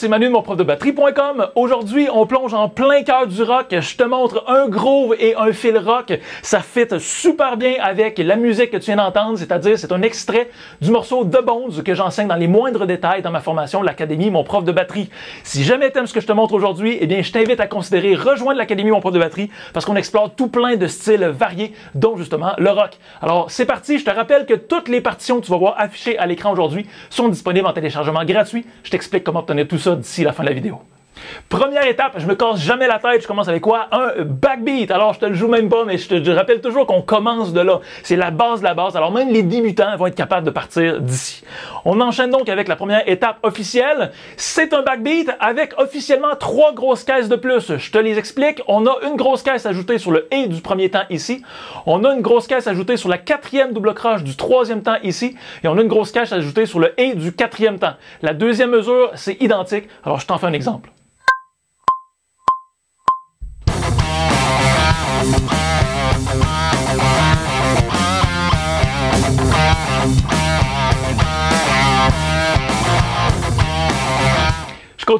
c'est Manu de mon de batterie.com. Aujourd'hui, on plonge en plein cœur du rock. Je te montre un groove et un fil rock. Ça fit super bien avec la musique que tu viens d'entendre, c'est-à-dire c'est un extrait du morceau The Bones que j'enseigne dans les moindres détails dans ma formation l'Académie Mon prof de batterie. Si jamais t'aimes ce que je te montre aujourd'hui, eh bien je t'invite à considérer rejoindre l'Académie Mon prof de batterie parce qu'on explore tout plein de styles variés, dont justement le rock. Alors c'est parti, je te rappelle que toutes les partitions que tu vas voir affichées à l'écran aujourd'hui sont disponibles en téléchargement gratuit. Je t'explique comment obtenir tout ça d'ici la fin de la vidéo. Première étape, je me casse jamais la tête, je commence avec quoi? Un backbeat. Alors, je te le joue même pas, mais je te rappelle toujours qu'on commence de là. C'est la base de la base. Alors, même les débutants vont être capables de partir d'ici. On enchaîne donc avec la première étape officielle. C'est un backbeat avec officiellement trois grosses caisses de plus. Je te les explique. On a une grosse caisse ajoutée sur le et du premier temps ici. On a une grosse caisse ajoutée sur la quatrième double croche du troisième temps ici. Et on a une grosse caisse ajoutée sur le et du quatrième temps. La deuxième mesure, c'est identique. Alors, je t'en fais un exemple.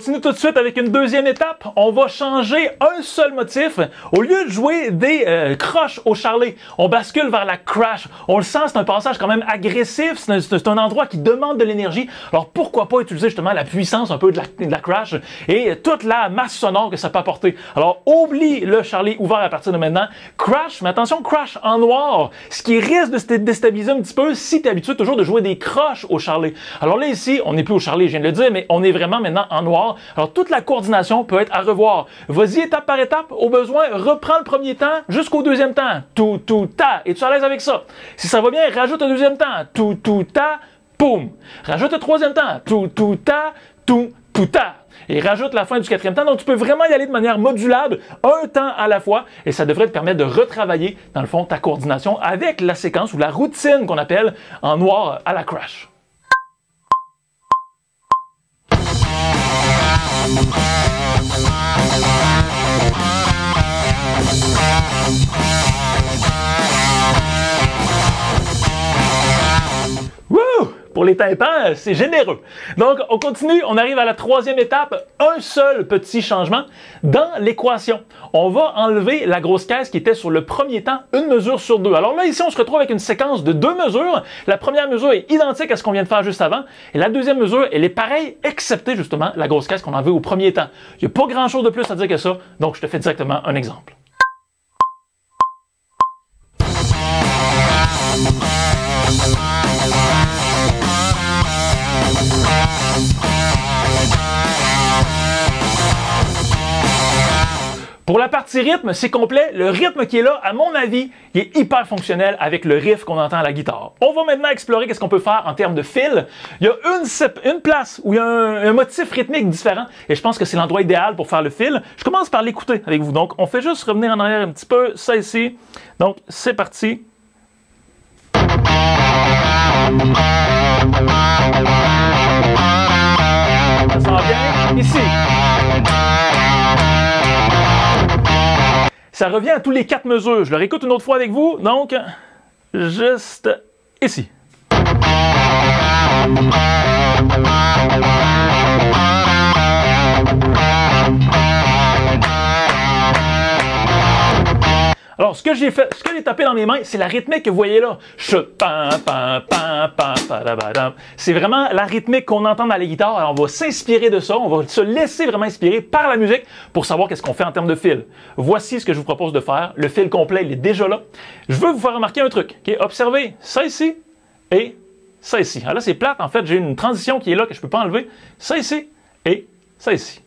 Continue tout de suite avec une deuxième étape. On va changer un seul motif. Au lieu de jouer des euh, croches au charlet, on bascule vers la crash. On le sent, c'est un passage quand même agressif. C'est un, endroit qui demande de l'énergie. Alors pourquoi pas utiliser justement la puissance un peu de la, crash et toute la masse sonore que ça peut apporter. Alors oublie le charlet ouvert à partir de maintenant. Crash, mais attention, crash en noir. Ce qui risque de se déstabiliser un petit peu si tu es habitué toujours de jouer des croches au charlet. Alors là ici, on n'est plus au charlet, je viens de le dire, mais on est vraiment maintenant en noir alors, toute la coordination peut être à revoir. Vas-y étape par étape. Au besoin, reprends le premier temps jusqu'au deuxième temps. Tout, tout, ta. Et tu es à l'aise avec ça? Si ça va bien, rajoute un deuxième temps. Tout, tout, ta. Poum. Rajoute un troisième temps. Tout, tout, ta. Tout, tout, ta et rajoute la fin du quatrième temps. Donc, tu peux vraiment y aller de manière modulable, un temps à la fois, et ça devrait te permettre de retravailler, dans le fond, ta coordination avec la séquence ou la routine qu'on appelle en noir à la crash. Thank you. Pour les tympans, c'est généreux. Donc, on continue, on arrive à la troisième étape, un seul petit changement dans l'équation. On va enlever la grosse caisse qui était sur le premier temps, une mesure sur deux. Alors là, ici, on se retrouve avec une séquence de deux mesures. La première mesure est identique à ce qu'on vient de faire juste avant, et la deuxième mesure, elle est pareille, excepté justement la grosse caisse qu'on a enlevée au premier temps. Il n'y a pas grand-chose de plus à dire que ça, donc je te fais directement un exemple. Pour la partie rythme, c'est complet. Le rythme qui est là, à mon avis, il est hyper fonctionnel avec le riff qu'on entend à la guitare. On va maintenant explorer qu'est-ce qu'on peut faire en termes de fil. Il y a une, une place où il y a un, motif rythmique différent et je pense que c'est l'endroit idéal pour faire le fil. Je commence par l'écouter avec vous. Donc, on fait juste revenir en arrière un petit peu, ça ici. Donc, c'est parti. Ça revient à tous les quatre mesures. Je le réécoute une autre fois avec vous. Donc, juste ici. Alors, ce que j'ai fait, ce que j'ai tapé dans mes mains, c'est la rythmique que vous voyez là. C'est vraiment la rythmique qu'on entend dans les guitares. Alors, on va s'inspirer de ça. On va se laisser vraiment inspirer par la musique pour savoir qu'est-ce qu'on fait en termes de fil. Voici ce que je vous propose de faire. Le fil complet, il est déjà là. Je veux vous faire remarquer un truc. Observez ça ici et ça ici. Alors là, c'est plate. En fait, j'ai une transition qui est là que je ne peux pas enlever. Ça ici et ça ici.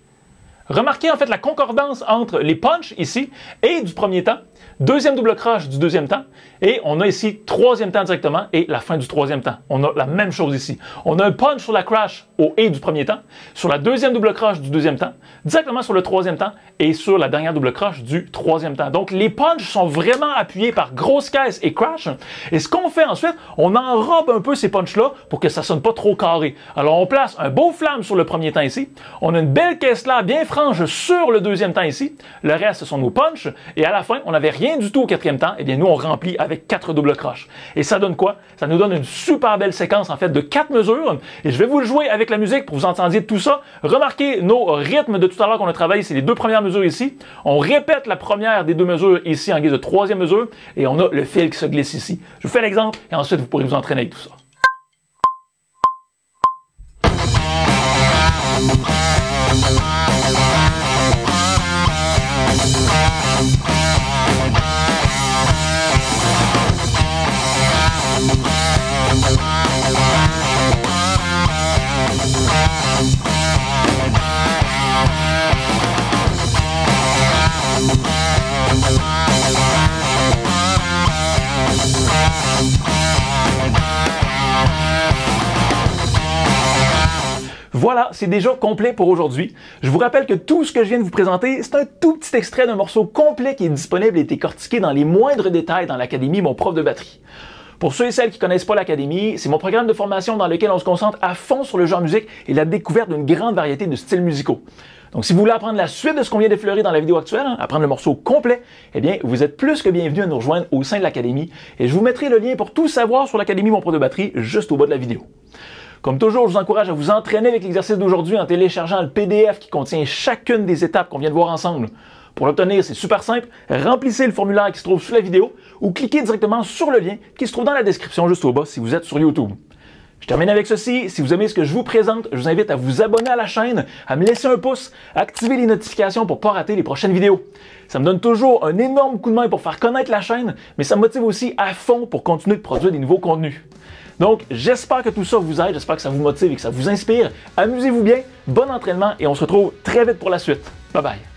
Remarquez en fait la concordance entre les punches ici et du premier temps deuxième double croche du deuxième temps, et on a ici troisième temps directement et la fin du troisième temps. On a la même chose ici. On a un punch sur la crash au et du premier temps, sur la deuxième double croche du deuxième temps, directement sur le troisième temps et sur la dernière double croche du troisième temps. Donc les punches sont vraiment appuyés par grosse caisse et crash. Et ce qu'on fait ensuite, on enrobe un peu ces punches-là pour que ça sonne pas trop carré. Alors on place un beau flamme sur le premier temps ici. On a une belle caisse là bien sur le deuxième temps ici. Le reste, ce sont nos punches. Et à la fin, on n'avait rien du tout au quatrième temps, eh bien nous on remplit avec quatre doubles croches. Et ça donne quoi? Ça nous donne une super belle séquence en fait de quatre mesures. Et je vais vous le jouer avec la musique pour vous entendiez tout ça. Remarquez nos rythmes de tout à l'heure qu'on a travaillé, c'est les deux premières mesures ici. On répète la première des deux mesures ici en guise de troisième mesure et on a le fil qui se glisse ici. Je vous fais l'exemple et ensuite vous pourrez vous entraîner avec tout ça. Voilà, c'est déjà complet pour aujourd'hui. Je vous rappelle que tout ce que je viens de vous présenter, c'est un tout petit extrait d'un morceau complet qui est disponible et décortiqué dans les moindres détails dans l'Académie Mon prof de batterie. Pour ceux et celles qui connaissent pas l'Académie, c'est mon programme de formation dans lequel on se concentre à fond sur le genre musique et la découverte d'une grande variété de styles musicaux. Donc, si vous voulez apprendre la suite de ce qu'on vient d'effleurer dans la vidéo actuelle, hein, apprendre le morceau complet, eh bien, vous êtes plus que bienvenue à nous rejoindre au sein de l'Académie et je vous mettrai le lien pour tout savoir sur l'Académie Mon Prof de batterie juste au bas de la vidéo. Comme toujours, je vous encourage à vous entraîner avec l'exercice d'aujourd'hui en téléchargeant le PDF qui contient chacune des étapes qu'on vient de voir ensemble. Pour l'obtenir, c'est super simple. Remplissez le formulaire qui se trouve sous la vidéo ou cliquez directement sur le lien qui se trouve dans la description juste au bas si vous êtes sur YouTube. Je termine avec ceci. Si vous aimez ce que je vous présente, je vous invite à vous abonner à la chaîne, à me laisser un pouce, à activer les notifications pour ne pas rater les prochaines vidéos. Ça me donne toujours un énorme coup de main pour faire connaître la chaîne, mais ça me motive aussi à fond pour continuer de produire des nouveaux contenus. Donc, j'espère que tout ça vous aide, j'espère que ça vous motive et que ça vous inspire. Amusez-vous bien, bon entraînement et on se retrouve très vite pour la suite. Bye bye.